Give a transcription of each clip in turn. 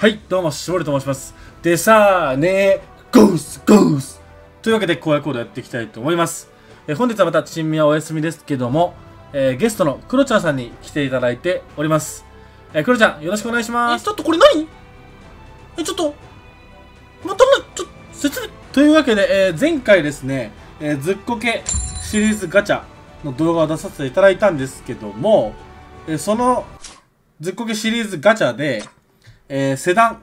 はい、どうも、しぼりと申します。でさあねゴースゴースというわけで、公約コードやっていきたいと思います。えー本日はまた、珍味はお休みですけども、えーゲストのクロちゃんさんに来ていただいております。えー、クロちゃん、よろしくお願いしまえ、す。ちょっとこれ何？え、ちょっと、またな、ちょっと、説明、というわけで、えー前回ですね、えーずっこけシリーズガチャの動画を出させていただいたんですけども、えーそのずっこけシリーズガチャで、えーセダン、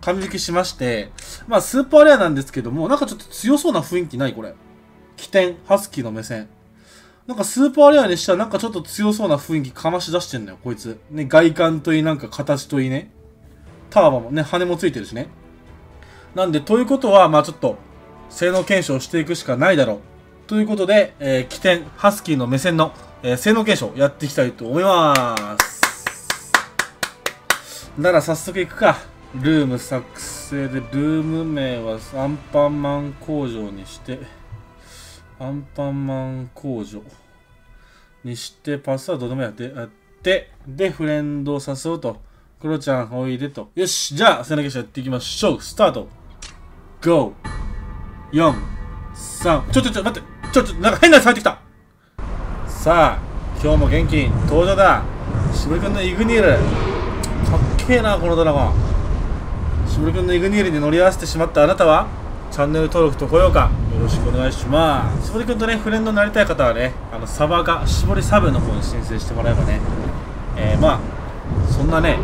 紙引きしまして、まあ、スーパーレアなんですけども、なんかちょっと強そうな雰囲気ないこれ。起点、ハスキーの目線。なんかスーパーレアにしたらなんかちょっと強そうな雰囲気かまし出してんのよ、こいつ。ね、外観といい、なんか形といいね。ターバもね、羽もついてるしね。なんで、ということは、まあちょっと、性能検証していくしかないだろう。ということで、えー起点、ハスキーの目線の、えー性能検証やっていきたいと思います。なら早速いくか。ルーム作成で、ルーム名はアンパンマン工場にして、アンパンマン工場にして、パスワードでもやって、やって、で、フレンドを誘うと。クロちゃんおいでと。よし、じゃあ、背投げ者やっていきましょう。スタート。5、4、3、ちょちょちょ、待って、ちょちょ、なんか変なやつ入ってきたさあ、今日も元気登場だ。しぶりくんのイグニール。けえな、このドラゴン。しぶりくんのイグニールに乗り合わせてしまったあなたは、チャンネル登録と高評価、よろしくお願いします。しぶりくんとね、フレンドになりたい方はね、あの、サバが、しぼりサブの方に申請してもらえばね、えー、まあ、そんなね、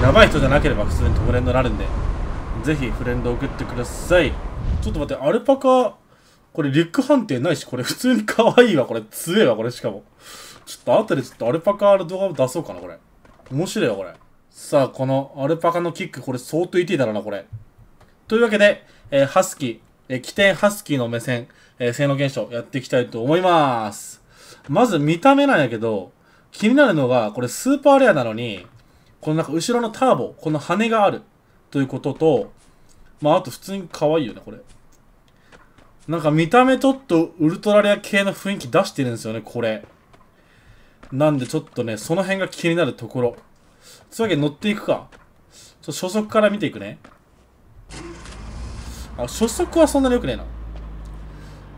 やばい人じゃなければ普通にトレンドになるんで、ぜひフレンド送ってください。ちょっと待って、アルパカ、これリュック判定ないし、これ普通に可愛いわ、これ強えわ、これしかも。ちょっと後でちょっとアルパカの動画を出そうかな、これ。面白いよ、これ。さあ、このアルパカのキック、これ相当痛いだろうな、これ。というわけで、えーハスキー、えー起点ハスキーの目線、えー性能検証やっていきたいと思います。まず見た目なんやけど、気になるのが、これスーパーレアなのに、このなんか後ろのターボ、この羽があるということと、まああと普通に可愛いよね、これ。なんか見た目ちょっとウルトラレア系の雰囲気出してるんですよね、これ。なんでちょっとね、その辺が気になるところ。そういうわけ乗っていくか。ちょ初速から見ていくね。あ、初速はそんなに良くねえな。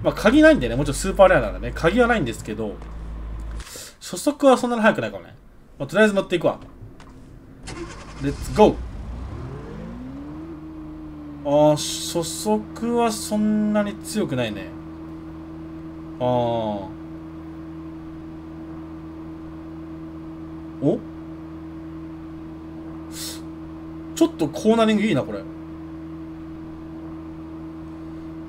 まあ鍵ないんでね、もちろんスーパーレアなんでね、鍵はないんですけど、初速はそんなに速くないかもね。まあ、とりあえず乗っていくわ。レッツゴーあー、初速はそんなに強くないね。あー。お？ちょっとコーナリングいいな、これ。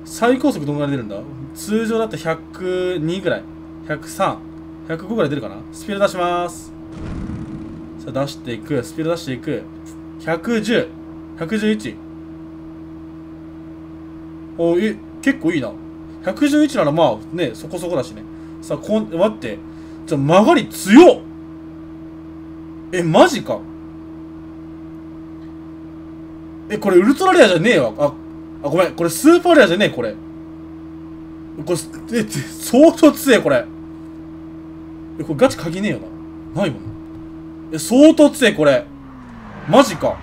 最高速どんぐらい出るんだ？通常だと102ぐらい。103。105ぐらい出るかな？スピード出します。さあ出していく。スピード出していく。110。111。おえ、結構いいな。111ならまあね、そこそこだしね。さあ、こん、待って。じゃ曲がり強っえ、マジかえ、これウルトラレアじゃねえわ。あ、あ、ごめん。これスーパーレアじゃねえ、これ。これ、え、相当強え、これ。え、これガチ鍵ねえよな。ないもん。え、相当強え、これ。マジか。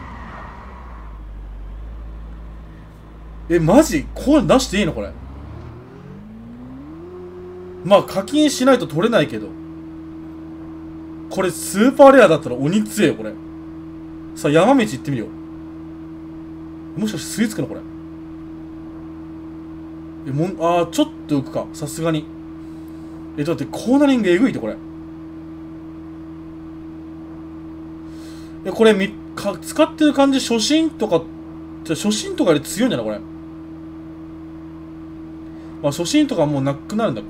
え、マジ？こう出していいのこれ？まあ、課金しないと取れないけど。これ、スーパーレアだったら鬼強えよ、これ。さあ、山道行ってみるよ。もしかして吸い付くのこれ。え、もん、あー、ちょっと浮くか。さすがに。え、だってコーナリングえぐいって、これ。え、これみ、か、使ってる感じ、初心とか、じゃ初心とかより強いんじゃないこれ。まあ、初心とかもうなくなるんだっ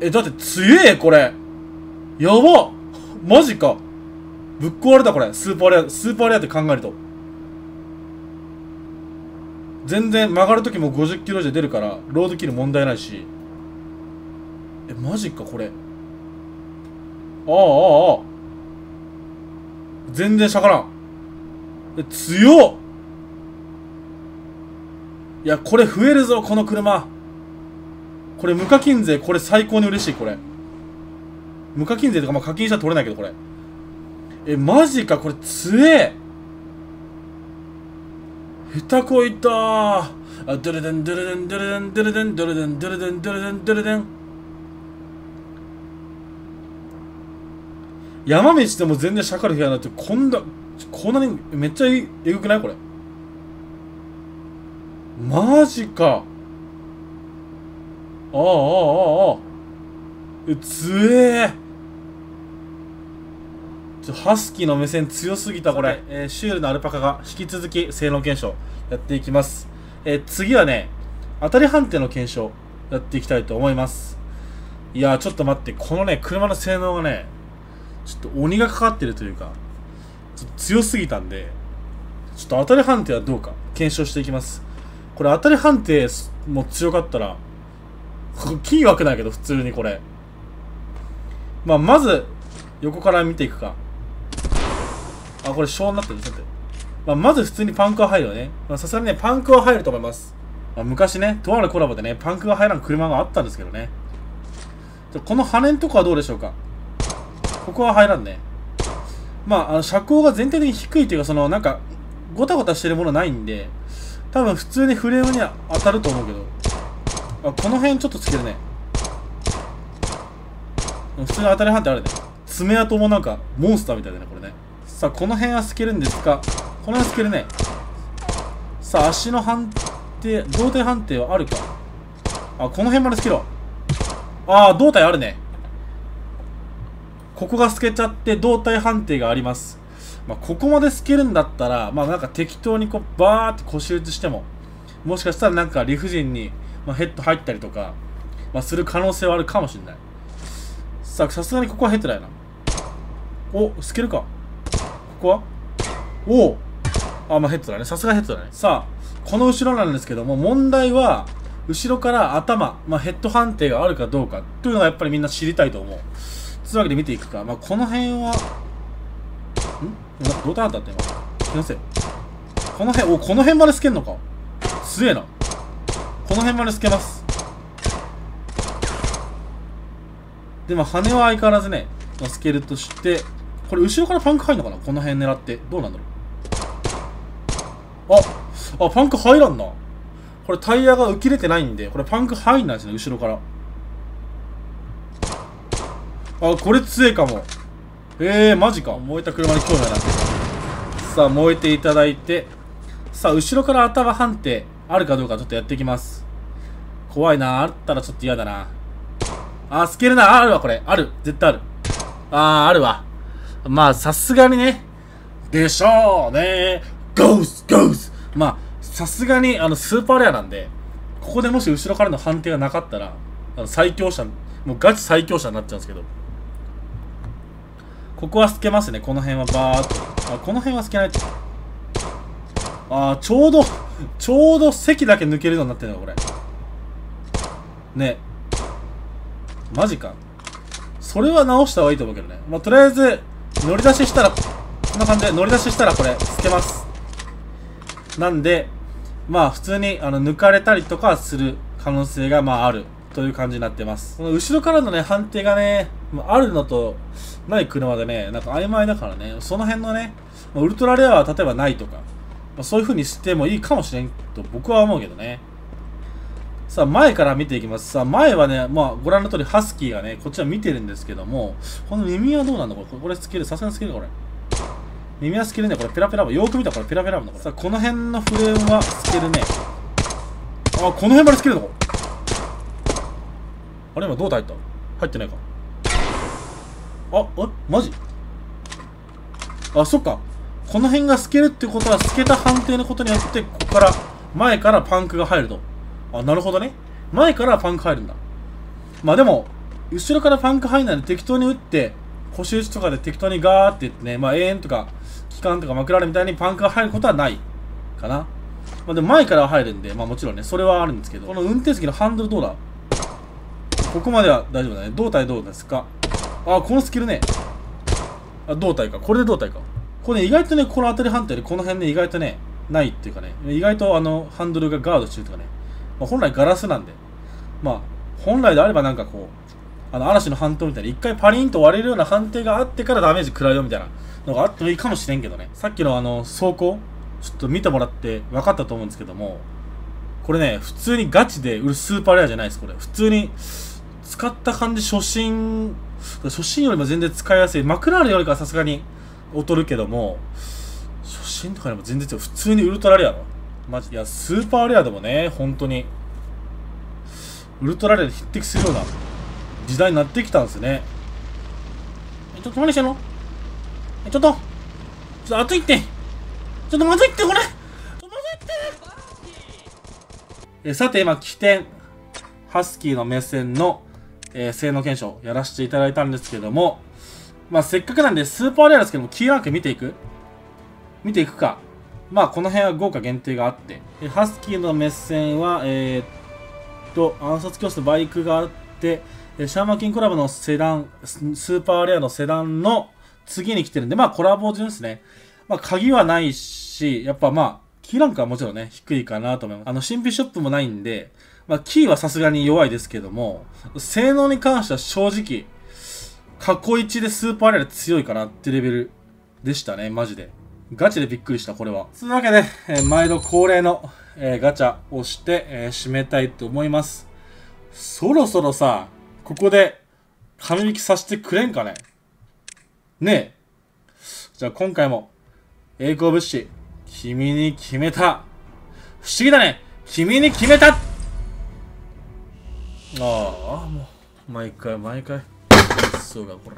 け？え、だって強え、これ。やばマジか。ぶっ壊れた、これ。スーパーレア、スーパーレアって考えると。全然曲がるときも50キロ以上出るから、ロードキル問題ないし。え、マジか、これ。ああ、ああ、全然しゃからん。え、強っいや、これ増えるぞ、この車。これ無課金税、これ最高に嬉しい、これ。無課金税とか、まあ課金したら取れないけど、これ。え、マジか、これ強え。下手こいた。あドゥルデンドゥルデンドゥルデンドゥルデンドゥルデンドゥルデンドゥルデンドゥルデン。山道でも全然シャカる部屋になってこんなこんなにめっちゃえぐくないこれ。マジか。ああああああ。えつえ。ちょハスキーの目線強すぎたこれ、えーシュールなアルパカが引き続き性能検証やっていきます、えー次はね当たり判定の検証やっていきたいと思います。いやちょっと待ってこのね車の性能がねちょっと鬼がかかってるというかちょっと強すぎたんでちょっと当たり判定はどうか検証していきます。これ当たり判定も強かったら金枠ないけど普通にこれ。まあまず横から見ていくか。あこれ小になってるちょっとまあ、まず普通にパンクは入るよね。まあさすがにねパンクは入ると思います、まあ、昔ねとあるコラボでねパンクが入らん車があったんですけどね。じゃこの羽のとこはどうでしょうか？ここは入らんね。まああの車高が全体的に低いというかそのなんかゴタゴタしてるものないんで多分普通にフレームには当たると思うけど。あこの辺ちょっとつけるね。普通に当たり判定あるね。爪痕もなんかモンスターみたいだねこれね。さあこの辺は透けるんですか？この辺は透けるねさあ足の判定胴体判定はあるか？あこの辺まで透けろああ胴体あるねここが透けちゃって胴体判定がありますまあ、ここまで透けるんだったら、まあなんか適当にこうバーって腰打ちしても、もしかしたらなんか理不尽に、まあ、ヘッド入ったりとか、まあ、する可能性はあるかもしれない。さあ、さすがにここはヘッドだよな。お、透けるか。ここは？おおあ、まあヘッドだね。さすがヘッドだね。さあ、この後ろなんですけども、問題は、後ろから頭、まあ、ヘッド判定があるかどうかというのがやっぱりみんな知りたいと思う。というわけで見ていくか。まあ、この辺は、ん？なんか胴体あったって今。気のせい。この辺、お、この辺まで透けんのか。すえな。この辺まで透けます。で、まあ、羽は相変わらずね、透けるとして、これ後ろからパンク入んのかな？この辺狙って。どうなんだろう？あ、あ、パンク入らんな。これタイヤが浮き出てないんで、これパンク入んないですね、後ろから。あ、これ強いかも。えー、マジか。燃えた車に興味がなさあ、燃えていただいて。さあ、後ろから頭判定あるかどうかちょっとやっていきます。怖いな。あったらちょっと嫌だな。あー、スケールな。あるわ、これ。ある。絶対ある。あー、あるわ。まあ、さすがにね。でしょうね。ゴースゴースまあ、さすがに、あの、スーパーレアなんで、ここでもし後ろからの判定がなかったら、あの最強者、もうガチ最強者になっちゃうんですけど。ここは透けますね。この辺はバーっと。あ、この辺は透けないと。あー、ちょうど、ちょうど席だけ抜けるようになってるのこれ。ね。マジか。それは直した方がいいと思うけどね。まあ、とりあえず、乗り出ししたら、こんな感じで乗り出ししたらこれ、透けます。なんで、まあ、普通に、あの、抜かれたりとかする可能性が、まあ、ある。という感じになってます。この後ろからのね、判定がね、あるのと、ない車でね、なんか曖昧だからね、その辺のね、ウルトラレアは例えばないとか、まあ、そういう風にしてもいいかもしれんと僕は思うけどね。さあ、前から見ていきます。さあ、前はね、まあ、ご覧の通り、ハスキーがね、こっちは見てるんですけども、この耳はどうなんだ？これ、これつける、さすがにつけるこれ。耳はつけるね、これ、ペラペラ。よーく見たらこれ、ペラペラだこれ。さあ、この辺のフレームはつけるね。あ、この辺までつけるのあれ？今胴体入った？入ってないかあ、えマジ？あ、そっか。この辺が透けるってことは、透けた判定のことによって、ここから、前からパンクが入ると。あ、なるほどね。前からパンク入るんだ。まあでも、後ろからパンク入んないで適当に打って、腰打ちとかで適当にガーって言ってね、まあ永遠とか、機関とかマクラーレンみたいにパンクが入ることはない。かな。まあでも前から入るんで、まあもちろんね、それはあるんですけど、この運転席のハンドルどうだ？ここまでは大丈夫だね。胴体どうですか？あ、このスキルね。あ、胴体か。これで胴体か。これね、意外とね、この当たり判定でこの辺ね、意外とね、ないっていうかね、意外とあの、ハンドルがガードしてるとかね、まあ、本来ガラスなんで、まあ、本来であればなんかこう、あの、嵐の判定みたいに一回パリンと割れるような判定があってからダメージ食らうよみたいなのがあってもいいかもしれんけどね。さっきのあの、走行ちょっと見てもらって分かったと思うんですけども、これね、普通にガチで売るスーパーレアじゃないです、これ。普通に、使った感じ初心、初心よりも全然使いやすい。マクラーレよりかはさすがに劣るけども、初心とかよりも全然強い。普通にウルトラレアだ。マジ。いや、スーパーレアでもね、本当に、ウルトラレアで匹敵するような時代になってきたんですね。え、ちょっと何してんの？え、ちょっと、ちょっと熱いって。ちょっとまずいって、これ。まずいって。え、さて、今、起点、ハスキーの目線の、えー、性能検証やらせていただいたんですけども、まあ、せっかくなんで、スーパーレアですけども、キーランク見ていく？見ていくか。まあ、この辺は豪華限定があって。えハスキーの目線は、えー、っと、暗殺教室バイクがあって、シャーマキンコラボのセダン、スーパーレアのセダンの次に来てるんで、まあ、コラボ順ですね。まあ、鍵はないし、やっぱまあ、キーランクはもちろんね、低いかなと思います。あの、新品ショップもないんで、まあ、キーはさすがに弱いですけども、性能に関しては正直、過去一でスーパーレア強いかなってレベルでしたね、マジで。ガチでびっくりした、これは。というわけで、えー毎度恒例の、えーガチャをして、えー締めたいと思います。そろそろさ、ここで、紙引きさせてくれんかね？ねえ。じゃあ今回も、栄光物資、君に決めた。不思議だね君に決めたああ、もう、毎回毎回。そうか、これ。